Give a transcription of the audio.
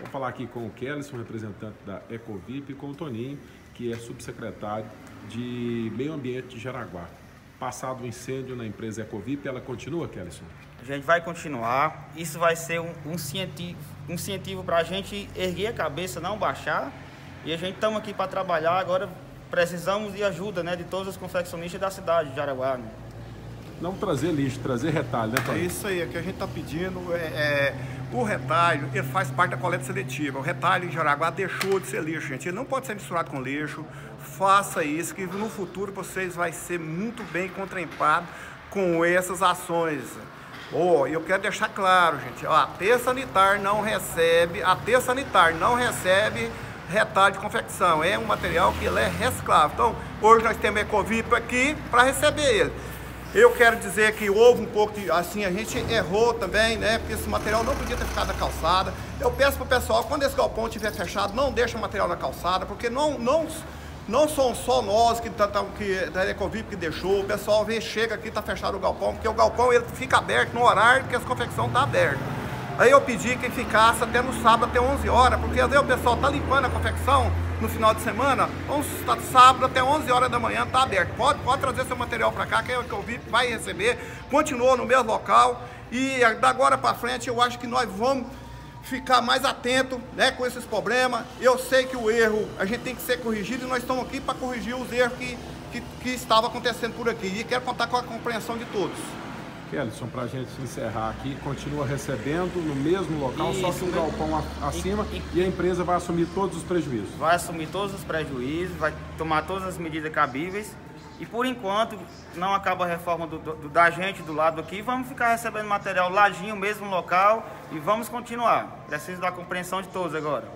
Vou falar aqui com o Kellyson, representante da Ecovip, e com o Toninho, que é subsecretário de Meio Ambiente de Jaraguá. Passado o incêndio na empresa Ecovip, ela continua, Kellyson? A gente vai continuar. Isso vai ser um, incentivo, um incentivo para a gente erguer a cabeça, não baixar. E a gente estamos aqui para trabalhar. Agora precisamos de ajuda né, de todos os confeccionistas da cidade de Jaraguá. Né? Não trazer lixo, trazer retalho, né, É isso aí, é que a gente está pedindo. É, é, o retalho, ele faz parte da coleta seletiva. O retalho em Jaraguá deixou de ser lixo, gente. Ele não pode ser misturado com lixo. Faça isso, que no futuro vocês vai ser muito bem contemplado com essas ações. Oh, eu quero deixar claro, gente, a T Sanitar não recebe, a T Sanitar não recebe retalho de confecção. É um material que ele é reciclável. Então, hoje nós temos Ecovip aqui para receber ele. Eu quero dizer que houve um pouco de, assim, a gente errou também, né? Porque esse material não podia ter ficado na calçada. Eu peço pro pessoal, quando esse galpão estiver fechado, não deixa o material na calçada, porque não, não, não são só nós que, tá, tá, que da Ecovip que deixou, o pessoal vem, chega aqui, tá fechado o galpão, porque o galpão ele fica aberto no horário que as confecção tá aberta. Aí eu pedi que ficasse até no sábado, até 11 horas, porque às vezes o pessoal tá limpando a confecção no final de semana, vamos tá sábado até 11 horas da manhã, tá aberto. Pode, pode trazer seu material para cá, que é que eu vi, vai receber. Continua no mesmo local e da agora para frente eu acho que nós vamos ficar mais atento né, com esses problemas. Eu sei que o erro, a gente tem que ser corrigido e nós estamos aqui para corrigir os erros que, que, que estavam acontecendo por aqui. E quero contar com a compreensão de todos. Kellyson, para a gente encerrar aqui, continua recebendo no mesmo local, Isso, só que um galpão acima e, e, e, a empresa vai assumir todos os prejuízos. Vai assumir todos os prejuízos, vai tomar todas as medidas cabíveis e por enquanto não acaba a reforma do, do, da gente do lado aqui, vamos ficar recebendo material ladinho, mesmo local e vamos continuar. Preciso da compreensão de todos agora.